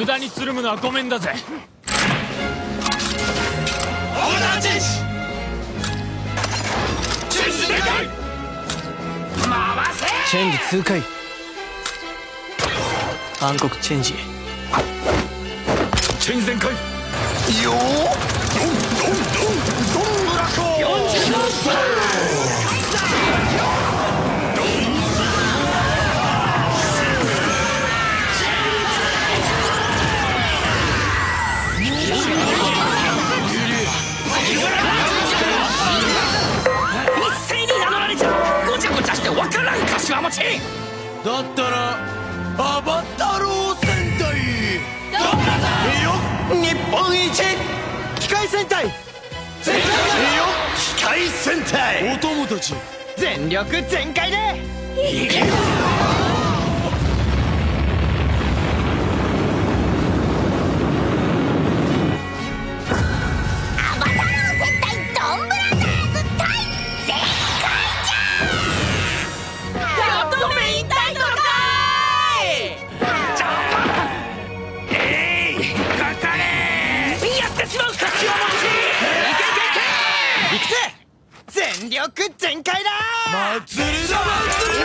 無駄につるむのはごめんだぜ。オーダーチェンジチェンジ展開回せ。チェンジ痛快。暗黒チェンジ。チェンジ全開。よーわからん柏餅だったらアバタロー戦隊よ日本一機械戦隊よ機械戦隊お友達全力全開でア全力全開だ祭りだ祭りだ